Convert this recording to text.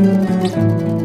Música